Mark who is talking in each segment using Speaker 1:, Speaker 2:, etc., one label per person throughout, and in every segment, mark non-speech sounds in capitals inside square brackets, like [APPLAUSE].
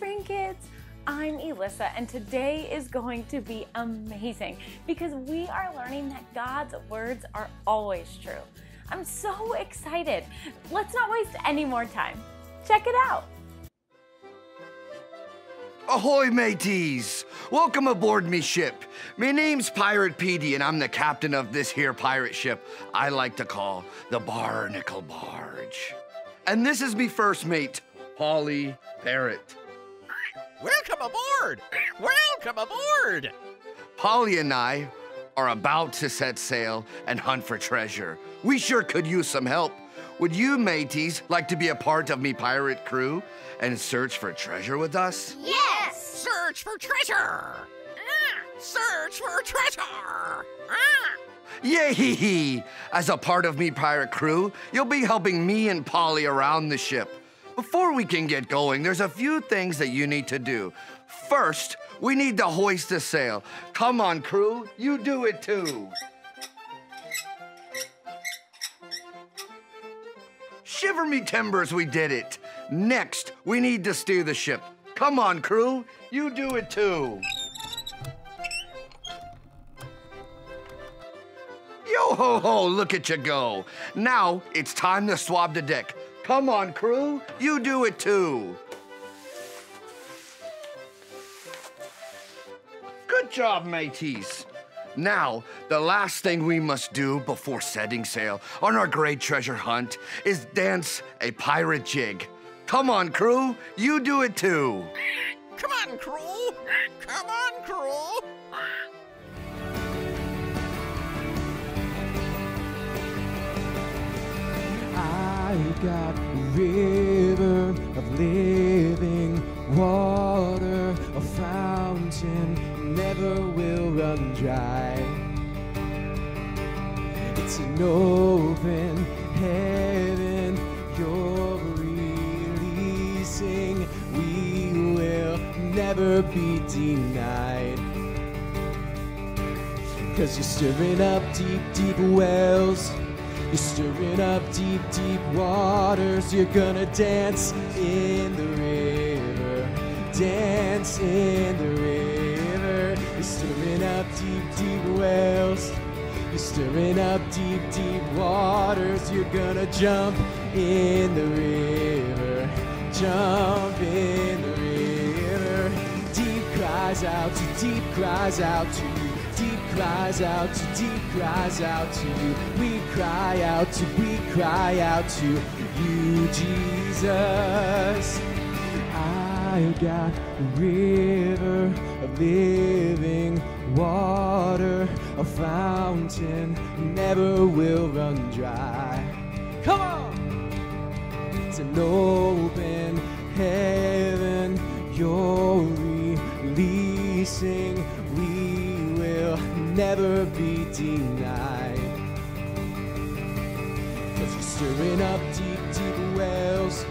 Speaker 1: morning, kids. I'm Elissa, and today is going to be amazing because we are learning that God's words are always true. I'm so excited. Let's not waste any more time. Check it out.
Speaker 2: Ahoy, mateys! Welcome aboard me ship. Me name's Pirate Petey, and I'm the captain of this here pirate ship I like to call the Barnacle Barge. And this is me first mate, Polly Parrot.
Speaker 3: Welcome aboard! Welcome aboard!
Speaker 2: Polly and I are about to set sail and hunt for treasure. We sure could use some help. Would you, mateys, like to be a part of me pirate crew and search for treasure with us?
Speaker 4: Yes!
Speaker 3: Search for treasure! Ah, search for treasure! Ah.
Speaker 2: Yay! As a part of me pirate crew, you'll be helping me and Polly around the ship. Before we can get going, there's a few things that you need to do. First, we need to hoist the sail. Come on, crew, you do it too. Shiver me timbers, we did it. Next, we need to steer the ship. Come on, crew, you do it too. Yo ho ho, look at you go. Now it's time to swab the deck. Come on, crew, you do it too. Good job, mateys. Now, the last thing we must do before setting sail on our great treasure hunt is dance a pirate jig. Come on, crew, you do it too.
Speaker 3: Come on, crew! Come on, crew!
Speaker 5: I got a river of living water, a fountain never will run dry. It's an open heaven you're releasing. We will never be denied. Cause you're stirring up deep, deep wells. You're stirring up deep, deep waters. You're gonna dance in the river. Dance in the river. You're stirring up deep, deep wells. You're stirring up deep, deep waters. You're gonna jump in the river. Jump in the river. Deep cries out to deep cries out to cries out to deep cries out to you. We cry out to we cry out to you, Jesus. I got a river of living water, a fountain never will run dry. Come on! It's an open heaven you're releasing. We never be denied. Cause you're stirring up deep, deep wells.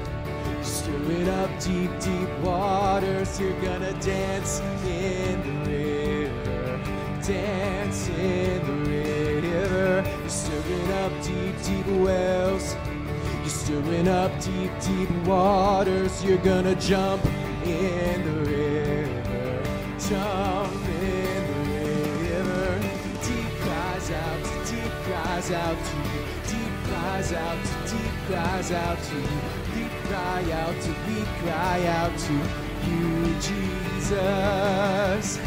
Speaker 5: You're stirring up deep, deep waters. You're gonna dance in the river. Dance in the river. You're stirring up deep, deep wells. You're stirring up deep, deep waters. You're gonna jump in the river. Jump cries out to you. Deep cries out to deep cries out to you. Deep cry out to we cry out to you, Jesus.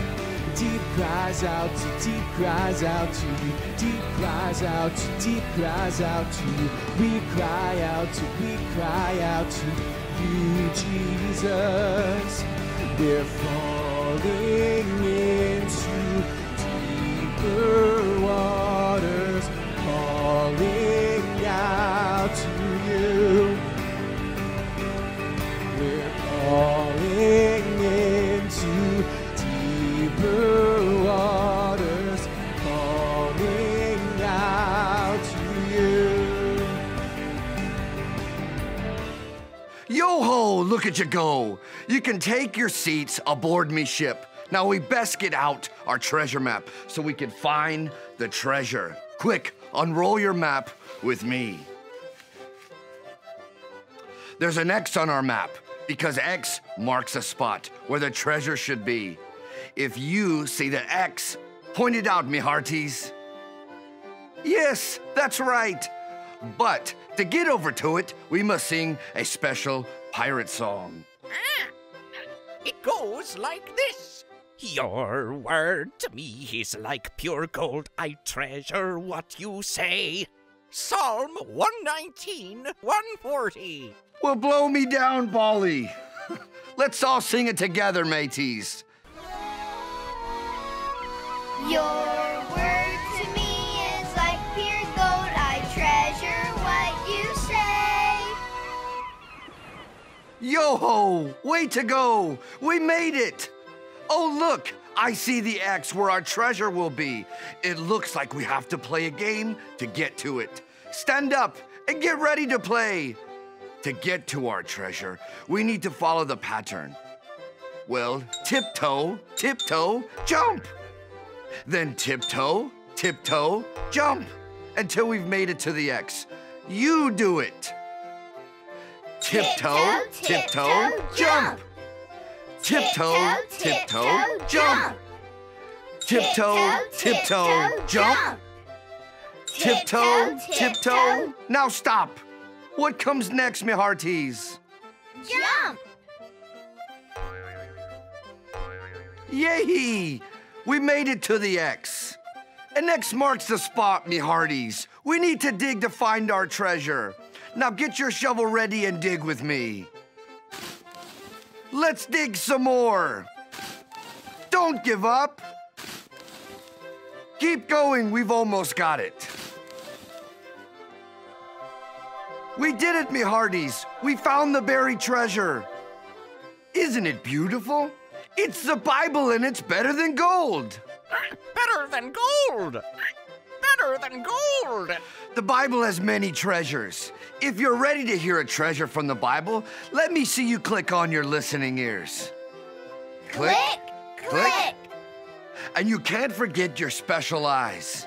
Speaker 5: Deep cries out to deep cries out to you. Deep cries out to deep cries out to you. We cry out to we cry out to you, Jesus. We're falling into deeper
Speaker 2: look at you go. You can take your seats aboard me ship. Now we best get out our treasure map so we can find the treasure. Quick, unroll your map with me. There's an X on our map. because X marks a spot where the treasure should be. If you see the X, point it out, me hearties. Yes, that's right. But to get over to it, we must sing a special pirate song.
Speaker 3: Ah, it goes like this. Your word to me is like pure gold. I treasure what you say. Psalm 119, 140.
Speaker 2: Well, blow me down, Polly. [LAUGHS] Let's all sing it together, mateys.
Speaker 4: Your
Speaker 2: Yo ho! Way to go! We made it! Oh, look! I see the X where our treasure will be. It looks like we have to play a game to get to it. Stand up and get ready to play. To get to our treasure, we need to follow the pattern. Well, tiptoe, tiptoe, jump. Then tiptoe, tiptoe, jump until we've made it to the X. You do it. Tiptoe, tiptoe, jump. Tiptoe, tiptoe, jump. Tiptoe, tiptoe, jump. Tiptoe, tiptoe. Now stop. What comes next, me hearties?
Speaker 4: Jump!
Speaker 2: Yay! We made it to the X. And X marks the spot, me hearties. We need to dig to find our treasure. Now get your shovel ready and dig with me. Let's dig some more. Don't give up. Keep going, we've almost got it. We did it, me hearties. We found the buried treasure. Isn't it beautiful? It's the Bible and it's better than gold.
Speaker 3: Better than gold. Better than gold.
Speaker 2: The Bible has many treasures. If you're ready to hear a treasure from the Bible, let me see you click on your listening ears.
Speaker 4: Click, click.
Speaker 2: And you can't forget your special eyes.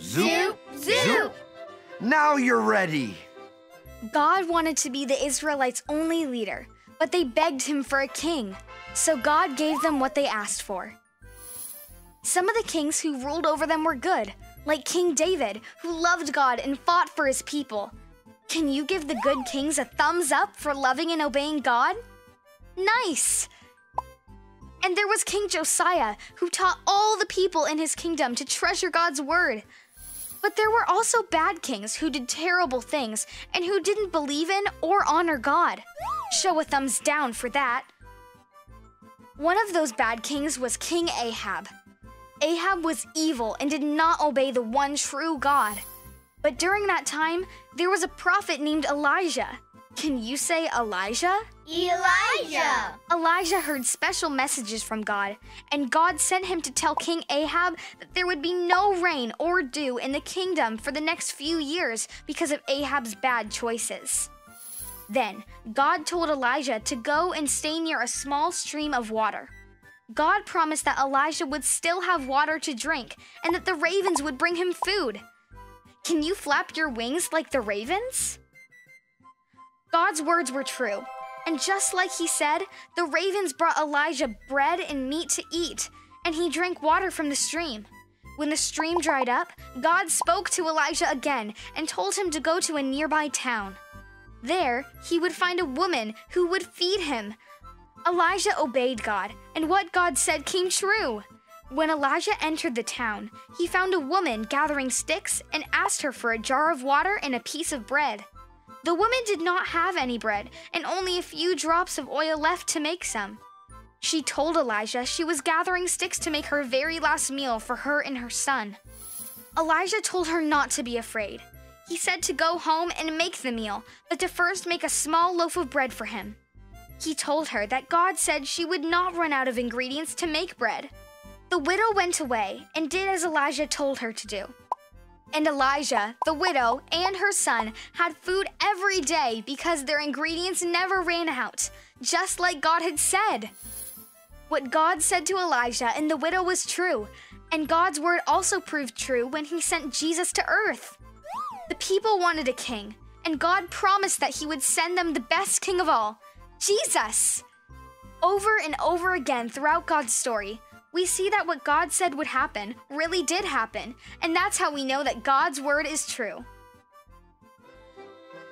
Speaker 4: Zoop, zoop.
Speaker 2: Now you're ready.
Speaker 6: God wanted to be the Israelites' only leader, but they begged him for a king. So God gave them what they asked for. Some of the kings who ruled over them were good, like King David, who loved God and fought for his people. Can you give the good kings a thumbs up for loving and obeying God? Nice! And there was King Josiah, who taught all the people in his kingdom to treasure God's word. But there were also bad kings who did terrible things and who didn't believe in or honor God. Show a thumbs down for that. One of those bad kings was King Ahab. Ahab was evil and did not obey the one true God. But during that time, there was a prophet named Elijah. Can you say Elijah?
Speaker 4: Elijah.
Speaker 6: Elijah heard special messages from God, and God sent him to tell King Ahab that there would be no rain or dew in the kingdom for the next few years because of Ahab's bad choices. Then God told Elijah to go and stay near a small stream of water. God promised that Elijah would still have water to drink and that the ravens would bring him food. Can you flap your wings like the ravens? God's words were true. And just like he said, the ravens brought Elijah bread and meat to eat, and he drank water from the stream. When the stream dried up, God spoke to Elijah again and told him to go to a nearby town. There, he would find a woman who would feed him. Elijah obeyed God, and what God said came true. When Elijah entered the town, he found a woman gathering sticks and asked her for a jar of water and a piece of bread. The woman did not have any bread and only a few drops of oil left to make some. She told Elijah she was gathering sticks to make her very last meal for her and her son. Elijah told her not to be afraid. He said to go home and make the meal, but to first make a small loaf of bread for him. He told her that God said she would not run out of ingredients to make bread. The widow went away and did as Elijah told her to do. And Elijah, the widow, and her son had food every day because their ingredients never ran out, just like God had said. What God said to Elijah and the widow was true, and God's word also proved true when he sent Jesus to earth. The people wanted a king, and God promised that he would send them the best king of all, Jesus. Over and over again throughout God's story, we see that what God said would happen really did happen, and that's how we know that God's word is true.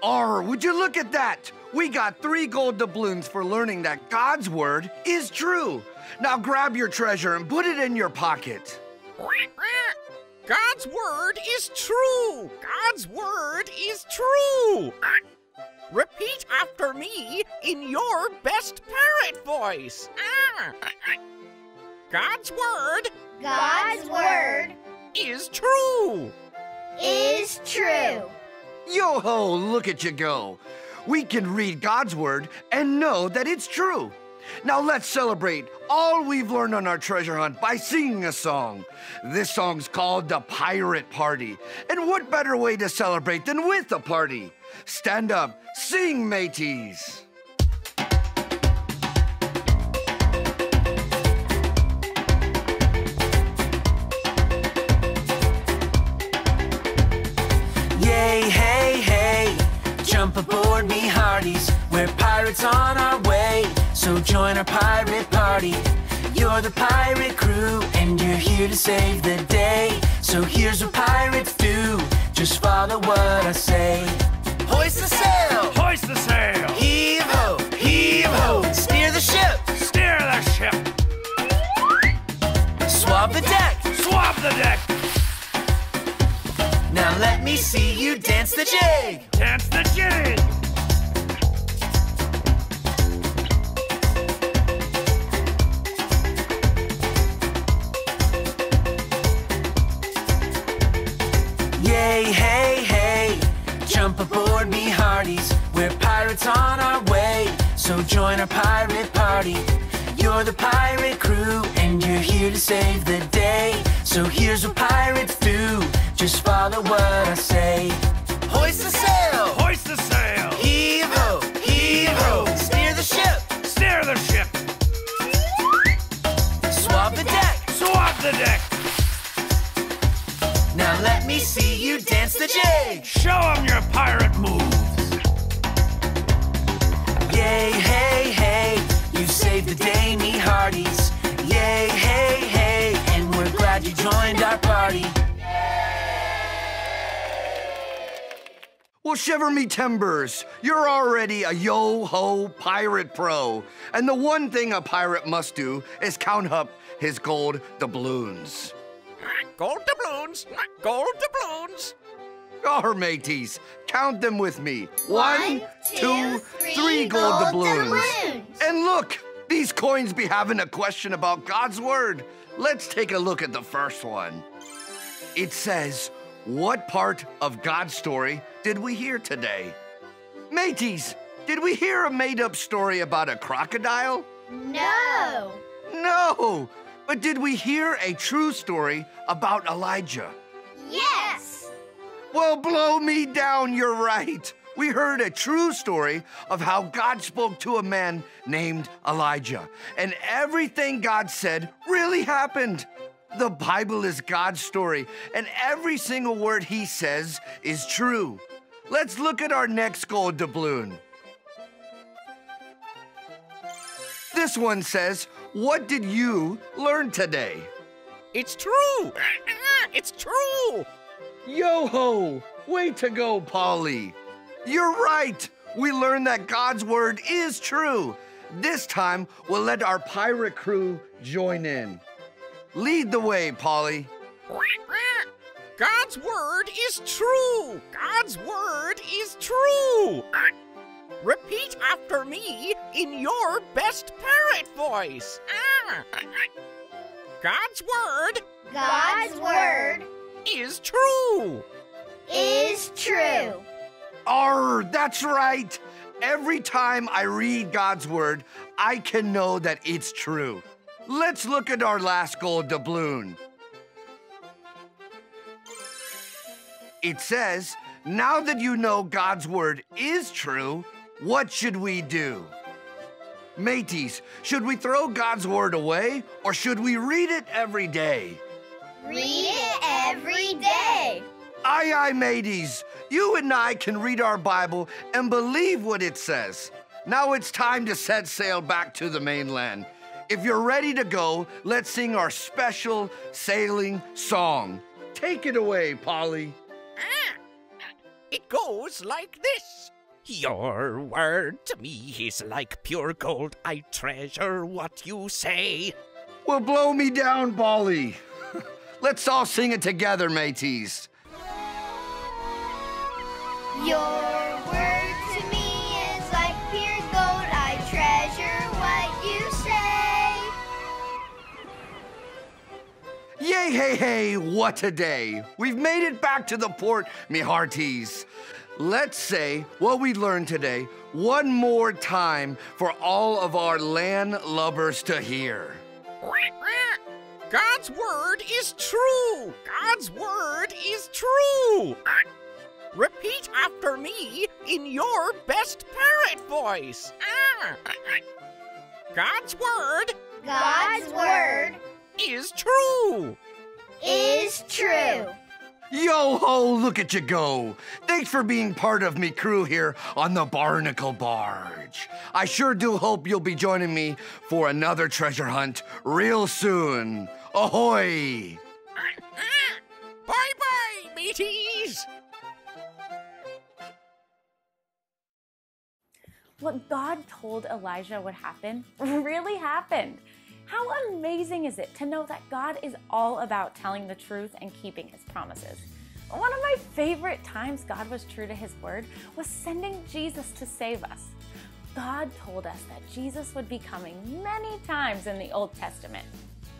Speaker 2: Arr, would you look at that? We got three gold doubloons for learning that God's word is true. Now grab your treasure and put it in your pocket.
Speaker 3: God's word is true. God's word is true. Repeat after me in your best parrot voice. Ah. God's word
Speaker 4: God's word
Speaker 3: is true.
Speaker 4: is true.
Speaker 2: Yo ho, look at you go. We can read God's word and know that it's true. Now let's celebrate all we've learned on our treasure hunt by singing a song. This song's called The Pirate Party. And what better way to celebrate than with a party? Stand up, sing, mateys.
Speaker 7: Yay, hey, hey, jump aboard me hearties. We're pirates on our join our pirate party. You're the pirate crew, and you're here to save the day. So here's what pirates do just follow what I say. Hoist the sail,
Speaker 3: Hoist the sail.
Speaker 7: heave ho, heave ho, steer the ship,
Speaker 3: Steer the ship.
Speaker 7: swab the deck.
Speaker 3: Swab the deck.
Speaker 7: Now let me see you dance the jig.
Speaker 3: Dance the jig.
Speaker 7: Pirates on our way, so join our pirate party. You're the pirate crew, and you're here to save the day. So here's what pirates do just follow what I say. Hoist the sail,
Speaker 3: Hoist the sail.
Speaker 7: heave ho, heave ho, steer the ship,
Speaker 3: Steer the ship.
Speaker 7: swab the deck.
Speaker 3: Swab the deck.
Speaker 7: Now let me see you dance the jig.
Speaker 3: Show 'em your pirate moves.
Speaker 7: Yay, hey, hey, you saved the day, me hearties. Yay, hey, hey, and we're glad you joined our party.
Speaker 2: Well, shiver me timbers. You're already a yo ho pirate pro. And the one thing a pirate must do is count up his gold doubloons.
Speaker 3: Gold doubloons. Gold doubloons.
Speaker 2: Our mateys, count them with me.
Speaker 4: One, two, three gold doubloons.
Speaker 2: And look, these coins be having a question about God's word. Let's take a look at the first one. It says, What part of God's story did we hear today? Mateys, did we hear a made up story about a crocodile?
Speaker 4: No.
Speaker 2: No! But did we hear a true story about Elijah? Well, blow me down, you're right. We heard a true story of how God spoke to a man named Elijah, and everything God said really happened. The Bible is God's story, and every single word He says is true. Let's look at our next gold doubloon. This one says, What did you learn today?
Speaker 3: It's true. [CLEARS THROAT] It's true.
Speaker 2: Yo ho! Way to go, Polly! You're right! We learned that God's word is true. This time, we'll let our pirate crew join in. Lead the way, Polly.
Speaker 3: God's word is true. God's word is true. Repeat after me in your best parrot voice. Ah. God's word
Speaker 4: God's word
Speaker 3: is true.
Speaker 4: is true.
Speaker 2: Arr, that's right! Every time I read God's word, I can know that it's true. Let's look at our last gold doubloon. It says, Now that you know God's word is true, what should we do? Mateys, should we throw God's word away or should we read it every day?
Speaker 4: Read it every day.
Speaker 2: Aye, aye, mateys. You and I can read our Bible and believe what it says. Now it's time to set sail back to the mainland. If you're ready to go, let's sing our special sailing song. Take it away, Polly.
Speaker 3: Ah, It goes like this. Your word to me is like pure gold. I treasure what you say.
Speaker 2: Well, blow me down, Polly. Let's all sing it together, mateys.
Speaker 4: Your word to me is like pure gold. I treasure what you say.
Speaker 2: Yay, hey, hey, what a day. We've made it back to the port, me hearties. Let's say what we learned today one more time for all of our land lubbers to hear.
Speaker 3: God's word is true. God's word is true. Repeat after me in your best parrot voice. Ah. God's word
Speaker 4: God's word
Speaker 3: is true.
Speaker 4: is true.
Speaker 2: Yo ho, look at you go. Thanks for being part of me crew here on the Barnacle Barge. I sure do hope you'll be joining me for another treasure hunt real soon. Ahoy! [LAUGHS]
Speaker 3: Bye bye, mateys.
Speaker 1: What God told Elijah would happen [LAUGHS] really happened. How amazing is it to know that God is all about telling the truth and keeping his promises? One of my favorite times God was true to his word was sending Jesus to save us. God told us that Jesus would be coming many times in the Old Testament.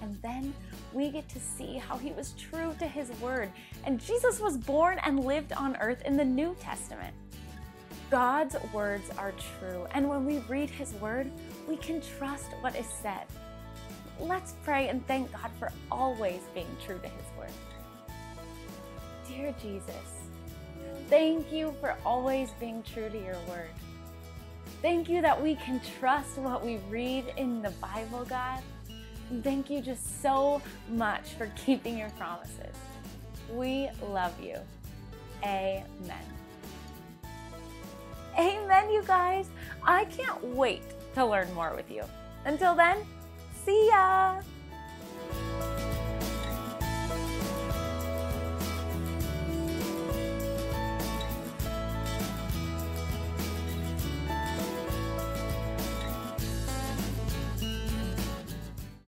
Speaker 1: And then we get to see how he was true to his word. And Jesus was born and lived on earth in the New Testament. God's words are true, and when we read His word, we can trust what is said. Let's pray and thank God for always being true to His word. Dear Jesus, thank you for always being true to your word. Thank you that we can trust what we read in the Bible, God. Thank you just so much for keeping your promises. We love you. Amen. Amen, you guys. I can't wait to learn more with you. Until then, see ya.